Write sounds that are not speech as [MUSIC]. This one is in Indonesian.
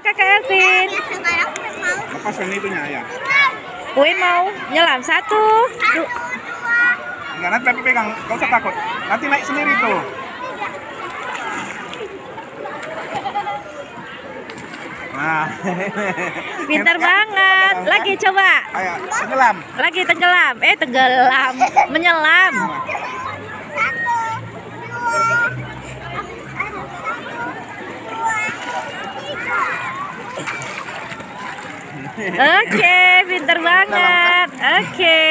kakak Elvin. Sekarang mau Lepas yang itunya ya. Uin mau nyelam satu. du- Enggak nanti tapi pegang, kau usah takut. Nanti naik sendiri tuh. Nah, Pintar [LAUGHS] banget. Lagi coba. Ayo, tenggelam. Lagi tenggelam. Eh tenggelam. Menyelam. Oke, pintar banget. Oke.